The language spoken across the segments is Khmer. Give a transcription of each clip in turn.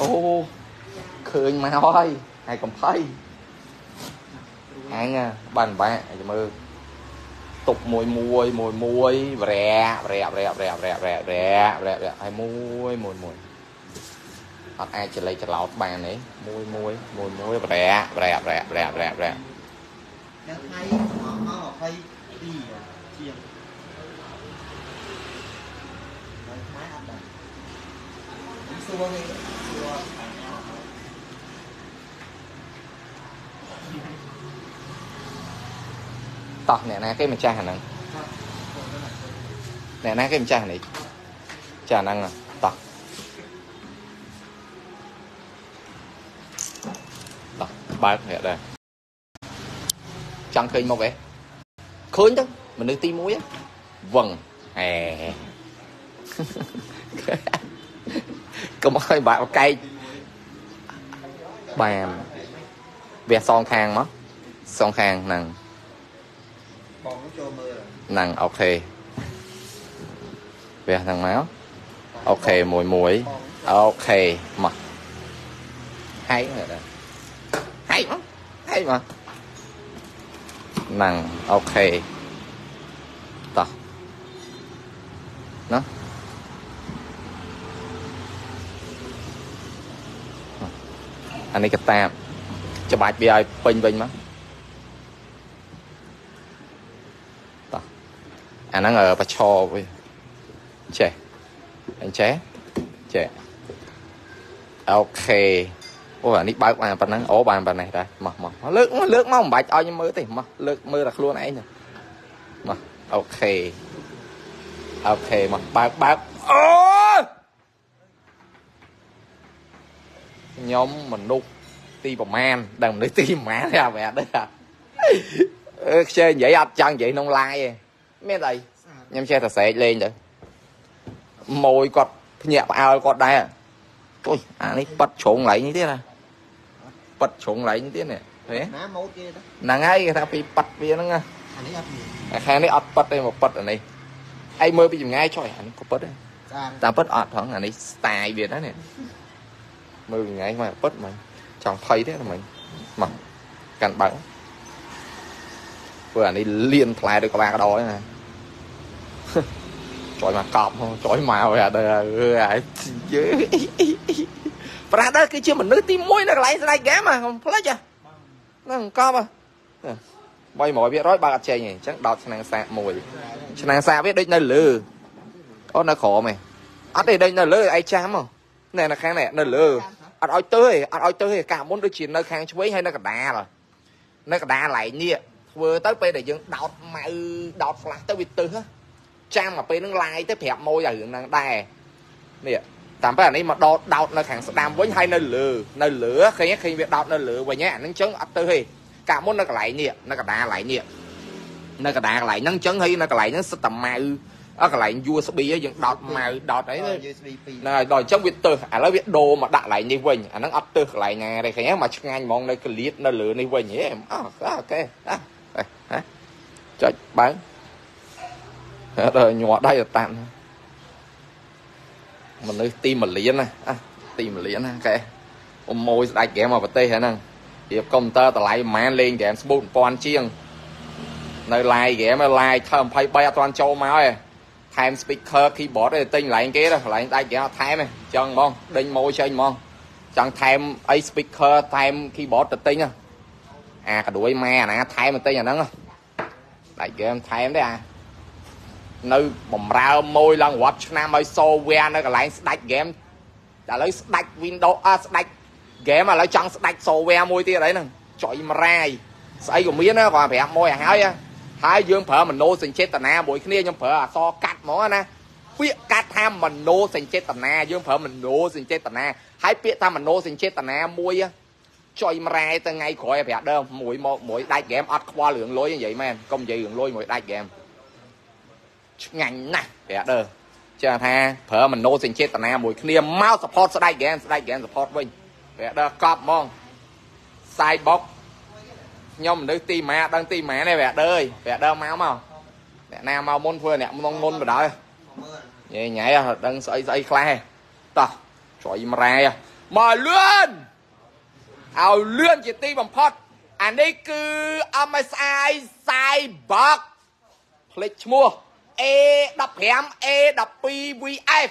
អូឃើញមកហើយហើយកំភៃអញបានបាក់ឲ្យមើលតុបមួយមួយមួយមួយវរែវរែវរែវរែវរែវរែវរែវរែវរែហើយមួយមួយមួយអត់អាចចលេចច្រឡោតបានទេមួយមួយមួយមួយវរែវរែវរែវរែវរែវរែអ្នកថៃមកមក22ជាងហើយខ្មែរអត់ដែរ xuống đi nè nè cái mình cha hẳn năng nè nè cái mình cha này. Cha năng à tọt tọt ba nè đây. Chẳng khơi một vậy khơi chứ, mình được tim muối á. Vâng hè. កហ៎ឃើញទៅមនុស្សទី1ហ៎វឹងហេកុំឲ្យបាក់បកែកបានវាសងខាងមកសងខាងហ្នឹងបងចូលមើលហ្នឹងអូខេវះហ្នឹងមកអូខេមួយមួយអូខេមកហើយមើលដែរហើយមកហើយមកហ្នឹងអូខេតោះណា អានេះកតាបច្បាច់វាឲ្យពេញវិញមកអាហ្នឹងបច្ឆោវិញចេះអញចេះចេះអូខេអូអានេះបើកបានប៉ុណ្ណឹងអូបានប៉ុណ្ណេះដែរមកមកមកលើកមកលើកមកមិនបាច់ឲ្យខ្ញុំមើលទេមកលើកមើលតែខ្លួនឯងទៅមកអូខេអូខេមកបើកបើកអូ ខ្ញុំមនុស្សទីប្រមាណដឹងមនុស្សទីប្រមាណទេអាបែបនេះអឺខ្ជិលនិយាយអត់ចង់និយាយក្នុង live ទេមានអីស្អាតខ្ញុំចេះតែស្រែកលេងទៅម៉ួយគាត់ភ្ញាក់ផ្អើលគាត់ដែរអូយអានេះប៉ាត់ជ្រុងកន្លែងនេះទៀតណាប៉ាត់ជ្រុងកន្លែងនេះទៀតនេះហេណាម៉ូតគេទៅហ្នឹងហើយគេថាពីប៉ាត់វាហ្នឹងណាអានេះអត់មានអាខាងនេះអត់ប៉ាត់ទេមកប៉ាត់អានេះឯងមើលពីចម្ងាយចុយអានេះក៏ប៉ាត់ដែរស្អាតតាមប៉ាត់អត់ផងអានេះ style វាណានេះ មើលពីចម្ងាយមកប៉ាត់មកចង់ភ័យទេតែមិញមកកាន់បើកព្រោះអានេះលៀនផ្លែដូចក្បាលកដោហ្នឹងណាចុយមកកប់ហ៎ចុយមកហើយអត់ដឹងអើអាយយើប្រាស់ដែរគឺជាមនុស្សទី1នៅកន្លែងស្ដាយហ្គេមហ៎កុំភ្លេចហ៎ហ្នឹងកប់ហ៎300%បើអត់ចេញទេអញ្ចឹងដោតឆ្នាំងសាកមួយឆ្នាំងសាកវាដូចនៅលើអូនៅក្រោមឯងអត់ទេដូចនៅលើឯងចាំហ៎ណែនៅខាងនេះនៅលើ អត់ឲ្យទៅទេអត់ឲ្យទៅទេកាលមុនដូចជានៅខាងឆ្វេងហើយនៅកណ្ដាលនៅកណ្ដាលកន្លែងនេះធ្វើទៅពេលដែលយើងដោតម៉ៅដោត flash ទៅវាទៅហ៎ចាំមកពេលហ្នឹងឡាយទៅប្រាប់ម៉ួយឲ្យរឿងហ្នឹងដែរនេះតាមពេលអានេះមកដោតដោតនៅខាងស្ដាំវិញហើយនៅលើនៅលើឃើញឃើញវាដោតនៅលើវិញហ្នឹងអាហ្នឹងចឹងអត់ទៅទេកាលមុននៅកន្លែងនេះនៅកណ្ដាលកន្លែងនេះនៅកណ្ដាលកន្លែងហ្នឹងចឹងហើយនៅកន្លែងហ្នឹងសិតតែម៉ៅ អើកន្លែង USB ហ្នឹងយើងដោតម៉ៅដោតអីទៅ USB 2ហ្នឹងហើយដល់អញ្ចឹងវាទៅឥឡូវវាដូរមកដាក់កន្លែងនេះវិញអាហ្នឹងអត់ទៅកន្លែងណាទេឃើញទេមកឆ្ងាញ់ហ្មងនៅកលៀតនៅលើនេះវិញហេអូអូខេហ៎ចុចបើដល់ញ័រដៃទៅតាមមនុស្សទី1លានណាអាទី1លានណាកែអមម៉ួយស្ដាច់ហ្គេមមកប្រទេសហ្នឹងរៀបកុំព្យូទ័រតម្លៃប្រហែលលេងហ្គេមស្បូត1000ជាងនៅ live ហ្គេម live ថើ23អត់ទាន់ចូលមកទេ ថែម speaker keyboard ទេទិញកន្លែងគេទៅកន្លែងដាច់គេអត់ថែមទេចឹងហ្មងដេញម៉ូចេញហ្មងចង់ថែមអី speaker ថែម keyboard ទៅទិញហ៎អាកដួយម៉ែអាណាថែមទៅទិញអាហ្នឹងហ៎ដាច់ហ្គេមថែមទេអានៅបំរើម៉ួយឡើងរត់ឆ្នាំឲ្យ software នៅកន្លែងស្ដាច់ហ្គេមឥឡូវស្ដាច់ Windows អស្ដាច់ game ឥឡូវចង់ស្ដាច់ software មួយទៀតអីហ្នឹងចុយមរាយស្អីក៏មានណាគាត់ប្រាប់មួយឲ្យហើយ ហ៎ហើយយើងប្រើមโนសញ្ចេតនាមួយគ្នាខ្ញុំប្រើអក្សរកាត់ហ្មងណាពាក្យកាត់ថាមโนសញ្ចេតនាយើងប្រើមโนសញ្ចេតនាហើយពាក្យថាមโนសញ្ចេតនាមួយហ៎ចុយមរាយទៅថ្ងៃក្រោយឲ្យប្រាប់ដើមមួយមកមួយដាច់ game អត់ខ្វល់រឿងលុយនិយាយមែនកុំនិយាយរឿងលុយមួយដាច់ game ឆ្ងាញ់ណាស់ប្រាប់ដើមចាថាប្រើមโนសញ្ចេតនាមួយគ្នាមក support ស្ដាច់ game ស្ដាច់ game support វិញ វាដើរកប់ហ្មងសាយបុក ខ្ញុំមនុស្សទីម៉ាដឹងទីម៉ានេះវាដើរវាដើរមកមកអ្នកណាមកមុនធ្វើអ្នកមុនមុនបដ ாய் មើលញ៉ៃញ៉ៃអត់ដឹងស្អីស្អីខ្លះតោះច្រយមរ៉ែមកលឿនឲ្យលឿនជាទីបំផុតអានេះគឺ MSI Cyborg ផ្លេចឈ្មោះ A15 A12 VF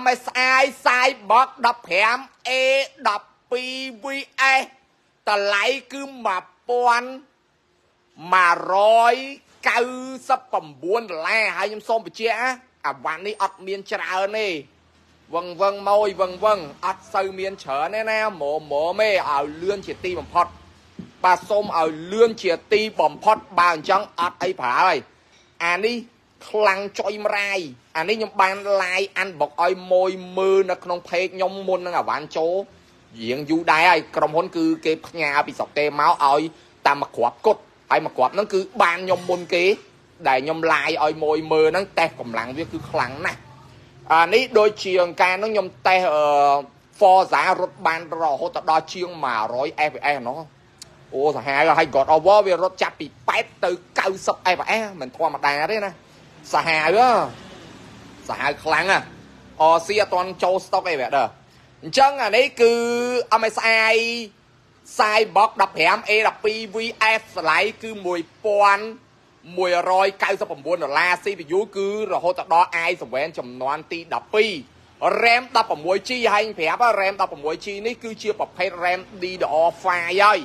MSI Cyborg 15 A12 VS តម្លៃគឺ1199ដុល្លារហើយខ្ញុំសូមបញ្ជាក់ណាអាវ៉ាន់នេះអត់មានច្រើនទេវឹងវឹងម៉ួយវឹងវឹងអត់សូវមានច្រើនទេណាហ្មមហ្មមទេឲ្យលឿនជាទីបំផុត បាទសូមឲ្យលឿនជាទីបំផុតបើអញ្ចឹងអត់អីប្រើហើយអានេះខ្លាំងចុយមរាយអានេះខ្ញុំបាន live អានបុកឲ្យមួយមើលនៅក្នុង page ខ្ញុំមុននឹងអាវ៉ាន់ចូល រៀងយូរដែរហើយក្រុមហ៊ុនគឺគេផ្ញើពីស្រុកគេមកឲ្យតាមមកគ្រាប់គុតហើយមកគ្រាប់ហ្នឹងគឺបានខ្ញុំមុនគេដែលខ្ញុំ live ឲ្យមួយមើលហ្នឹងតេស្តកម្លាំងវាគឺខ្លាំងណាស់អានេះដូចជាអង្គការហ្នឹងខ្ញុំតេស្តអឺ Forza រត់បានរហូតដល់ជាង100 FPS ណោះអូសាហាវហើយ God of War វារត់ចាប់ពី8ទៅ90 FPS មិនធម្មតាទេណាសាហាវសាហាវខ្លាំងអស៊ីអត់តន់ចូលស្តុកអីវាដែរ អញ្ចឹងអានេះគឺ MSI Cyborg 15 A12 VF ស្លៃគឺ1199ដុល្លារ CPU គឺរហូតដល់ i7 ចំនួនទី12 RAM 16G ហើយប្រាប់ RAM 16G នេះគឺជាប្រភេទ RAM DDR5 ហើយ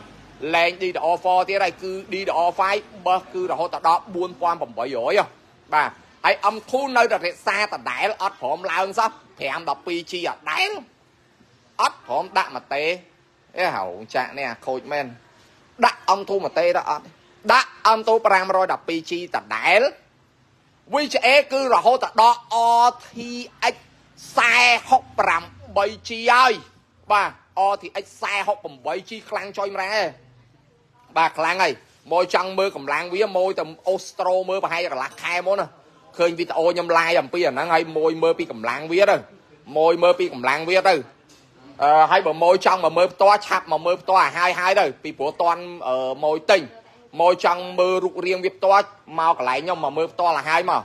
លែង DDR4 ទៀតហើយគឺ DDR5 បើសគឺរហូតដល់4800បាទហើយ M2 នៅតែរក្សាដដែលអត់ព្រមឡើងសោះ 512G អត់ដែល អត់ព្រមដាក់មកទេអេហៅចាក់នេះអាខូចមែនដាក់អំទូមកទេដល់អត់ដាក់អំទូ 512G ដដែល VGA គឺរហូតដល់ RTX 468G ហើយបាទ RTX 468G ខ្លាំងចុយម្រែបាទខ្លាំងហើយមកចង់មើលកម្លាំងវាមកទៅអូស្ត្រូមើលប្រហែលកន្លះខែមុនណាឃើញវីដេអូខ្ញុំឡាយអំពីអាហ្នឹងហើយមួយមើលពីកម្លាំងវាទៅមួយមើលពីកម្លាំងវាទៅអឺ ហើយបើម៉ួយចង់មកមើលផ្ទាល់ឆាប់មកមើលផ្ទាល់ឲ្យហើយហើយទៅពីព្រោះតន់ម៉ួយទិញម៉ួយចង់មើលរូបរាងវាផ្ទាល់មកកន្លែងខ្ញុំមកមើលផ្ទាល់ឲ្យហើយមក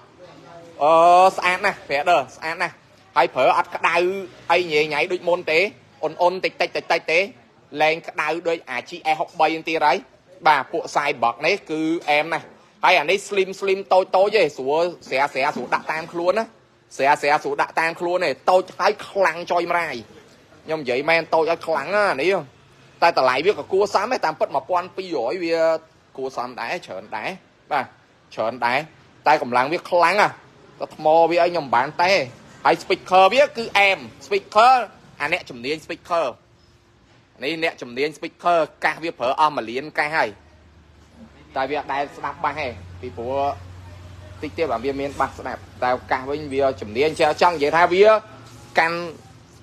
អឺស្អាតណាស់ប្រែដឺស្អាតណាស់ហើយប្រើអត់ក្តៅអីញ៉ៃញ៉ៃដូចមុនទេអ៊ុនអ៊ុនតិចតិចតិចតិចទេលែងក្តៅដូចអា GS63 ទៀតហើយបាទពួក Cyborg នេះគឺអែមណាស់ហើយអានេះ slim slim តូចតូចទេស្រួលស្រាស្រាស្រួលដាក់តាមខ្លួនណាស្រាស្រាស្រួលដាក់តាមខ្លួនទេតូចហើយខ្លាំងចុយម្រាយ ខ្ញុំនិយាយមែនតូចឲ្យខ្លាំងណានេះតែតម្លៃវាក៏គួរសមដែរតាមពិត1200វាគួរសមដែរច្រើនដែរបាទច្រើនដែរតែកម្លាំងវាខ្លាំងណាតែថ្មវាអីខ្ញុំមិនបានទេហើយ speaker វាគឺអែម speaker អាអ្នកជំនាញ speaker នេះអ្នកជំនាញ speaker កាសវាប្រើអស់មួយលានកាសហើយតែវាអត់ដែលស្ដាប់បាសទេពីព្រោះតិចទៀតបើវាមានបាសស្ដាប់តែកាសវិញវាជំនាញចេះចង់និយាយថាវាកាន់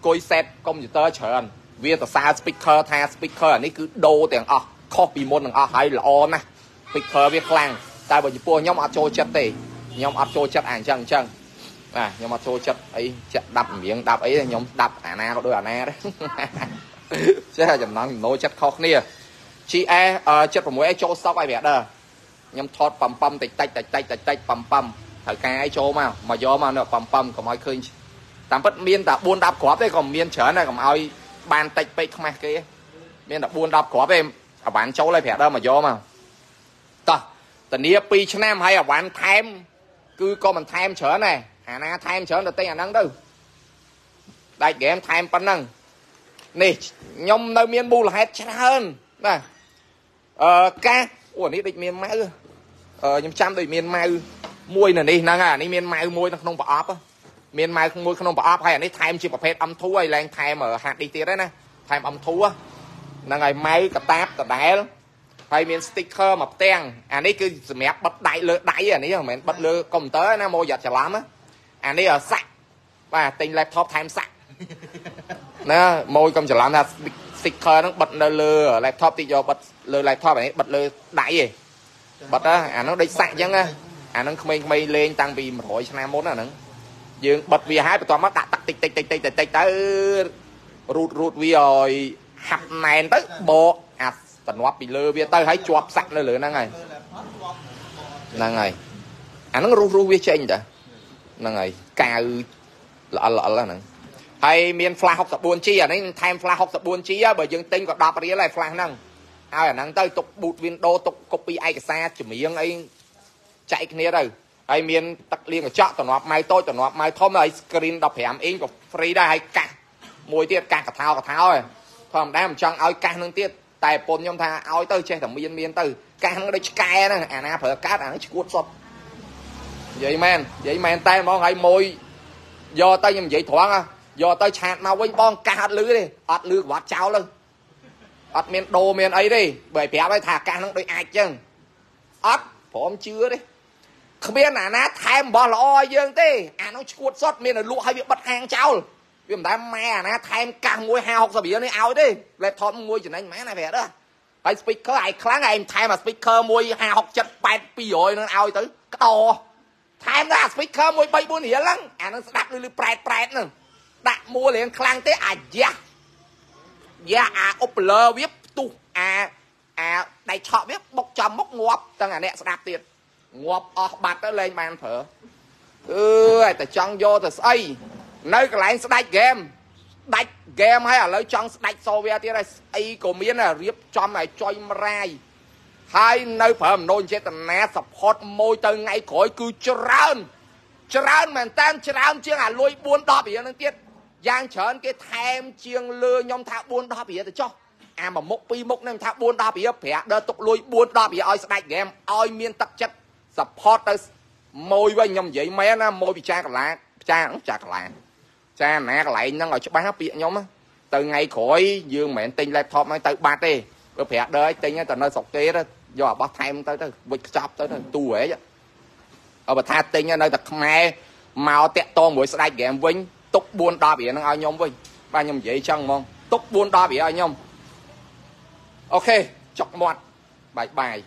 គួយ set កុំព្យូទ័រច្រើនវាសរសើរ speaker ថា speaker អានេះគឺដូរទាំងអស់ខុសពីមុនទាំងអស់ហើយល្អណាស់ speaker វាខ្លាំងតែបើចំពោះខ្ញុំអត់ចូលចិត្តទេខ្ញុំអត់ចូលចិត្តអាអញ្ចឹងអញ្ចឹងបាទខ្ញុំអត់ចូលចិត្តអីចាក់ដាប់រៀងដាប់អីខ្ញុំដាប់អាណាក៏ដូចអាណាដែរចេះចំណងចំណូលចិត្តខុសគ្នា GS 76ចូលស្តុកឲ្យវាដែរខ្ញុំថតប៉ំប៉ំតិចតិចតិចតិចតិចតិចប៉ំប៉ំត្រូវការឲ្យចូលមកមកយកមកនៅប៉ំប៉ំកុំឲ្យឃើញ តាមពិតមានតែ4 10គ្រាប់ទេក៏មានច្រើនដែរកុំឲ្យបានតិចពេកខ្មាស់គេមានតែ4 10គ្រាប់ទេអាវ៉ាន់ចូលឲ្យប្រាក់ដើមមកយកមកតោះធានា2ឆ្នាំហើយអាវ៉ាន់ថែម គឺក៏មិនថែមច្រើនដែរអាណាថែមច្រើនទៅទិញអាហ្នឹងទៅដាច់ហ្គេមថែមប៉ុណ្ណឹងនេះខ្ញុំនៅមានមូលហេតុច្រើនបាទអឺកាសអូនេះដូចមានម៉ៅអឺខ្ញុំចាំដូចមានម៉ៅមួយនៅនេះហ្នឹងអានេះមានម៉ៅមួយនៅក្នុងប្រអប់ មានម៉ៅមួយក្នុងប្រអប់ហើយអានេះថែមជាប្រភេទ M2 ហើយឡើងថែមហាត់នេះទៀតណាថែម M2 ហ្នឹងហើយម៉ៅកតាបដដែលហើយមាន sticker មកផ្ទាំងអានេះគឺសម្រាប់បិទដៃលើដៃអានេះមិនមែនបិទលើកុំព្យូទ័រណាមកយ៉ាត់ច្រឡំអានេះសាក់បាទទិញ laptop ថែមសាក់ណាម៉ួយកុំច្រឡំថា sticker ហ្នឹងបិទនៅលើ laptop តិចយកបិទលើ laptop អានេះបិទលើដៃឯងបិទអាហ្នឹងដូចសាក់អញ្ចឹងណាអាហ្នឹងក្មេងៗលេងតាំងពី100ឆ្នាំមុនអាហ្នឹង យើងបិទវាហើយបន្ទាប់មកដាក់ទឹកតិចតិចតិចតិចតិចតិចទៅរូតរូតវាឲ្យហាប់ណែនទៅបកអាតំណប់ពីលើវាទៅហើយជាប់សាក់នៅលើហ្នឹងហើយហ្នឹងហើយអាហ្នឹងរុះរុះវាចេញតាហ្នឹងហើយកៅល្អិលល្អិលហ្នឹងហើយមាន flash 64G អានេះថែម flash 64G បើយើងទិញក៏10រៀលហើយ flash ហ្នឹងហើយអាហ្នឹងទៅទុក boot window ទុក copy ឯកសារចម្រៀងអីចែកគ្នាទៅ ហើយមានទឹកលាងកញ្ចក់តំណប់ម៉ៅតូចតំណប់ម៉ៅធំហើយ screen 15 inch ក៏ free ដែរហើយកាសមួយទៀតកាសកថាកថាហើយធម្មតាមិនចង់ឲ្យកាសនឹងទៀតតែប្រពន្ធខ្ញុំថាឲ្យទៅចេះតែមានមានទៅកាសនឹងដូចឆ្កែហ្នឹងអាណាប្រើកាត់អាហ្នឹងឈួតសុតនិយាយមែននិយាយមែនតែហ្មងហើយមួយយកទៅខ្ញុំនិយាយត្រង់យកទៅឆាតមកវិញបងកាសអត់លឺទេអត់លឺក្បាត់ចោលទៅអត់មានដូរមានអីទេបើប្រាប់ឲ្យថាកាសហ្នឹងដូចអាចចឹងអត់ព្រមជឿទេ គ្មានអាណាថែមរបស់ល្អឲ្យយើងទេអានោះឈួតសុតមានតែលក់ឲ្យវាបិទហាងចោលវាមិនដែលម៉ែអាណាថែមកាសមួយ50 60រៀលនេះឲ្យទេ laptop មួយចំណេញម៉ែណាប្រហែលដែរហើយ speaker ឯខ្លាំងឯងថែមអា speaker មួយ5 6 7 8 200នឹងឲ្យទៅក្តោថែមដល់អា speaker មួយ3 4រៀលហ្នឹងអានឹងស្ដាប់លឺលឺប្រែតប្រែតហ្នឹងដាក់មួលរៀងខ្លាំងទេអាយ៉ាយ៉ាអាអុបលើវាផ្ទុះអាអាដៃឆក់វាបុកចំមុខងាប់ទាំងអាអ្នកស្ដាប់ទៀត ងាប់អស់បាត់ទៅលែងបានប្រើអឺឲ្យតែចង់យកទៅស្អីនៅកន្លែងស្ដាច់ហ្គេមដាច់ហ្គេមហើយឥឡូវចង់ស្ដាច់ software ទៀតហើយស្អីក៏មានដែររៀបចំឲ្យចុយមរាយហើយនៅប្រើមនោចេតនា support មួយទៅថ្ងៃក្រោយគឺច្រើន ច្រើនមែនតើច្រើនជាងអាលុយ4 10រៀលនឹងទៀតយ៉ាងច្រើនគេថែមជាងលើខ្ញុំថា4 10រៀលទៅចុះអាមួយមុខពីរមុខនឹងថា4 10រៀលប្រាក់ដើរទុកលុយ4 10រៀលឲ្យស្ដាច់ហ្គេមឲ្យមានទឹកចិត្ត support ទៅមួយវិញខ្ញុំនិយាយមែនណាមួយពិចារកលាពិចារពិចារកលាចាណាកន្លែងហ្នឹងឲ្យច្បាស់ពាក្យខ្ញុំទៅថ្ងៃក្រោយយើងមិនមែនទិញ laptop មកទៅបាត់ទេបើប្រាក់ដើរទិញទៅនៅស្រុកគេទៅយកអាបោះថែមទៅទៅវិចខ្ចប់ទៅទៅទូហែកអបើថាទិញនៅតែខ្មែរមកតាក់តងមួយស្ដាច់ហ្គេមវិញទុក4 10រៀលហ្នឹងឲ្យខ្ញុំវិញបាទខ្ញុំនិយាយចឹងហ្មងទុក4 10រៀលឲ្យខ្ញុំអូខេចុកមាត់បាយបាយ